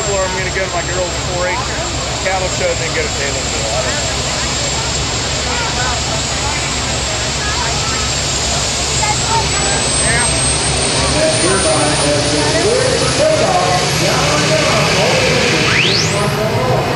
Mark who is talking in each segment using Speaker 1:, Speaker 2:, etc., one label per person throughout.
Speaker 1: table or I'm going to go to my girl's 4-H cattle show and then a to Taylorville. I don't know.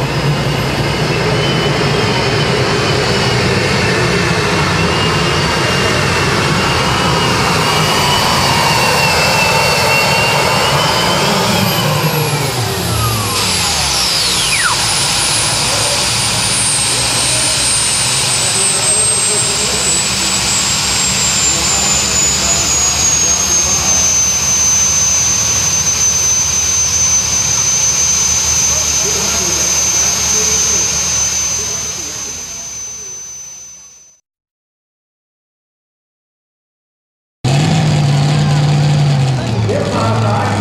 Speaker 2: Father.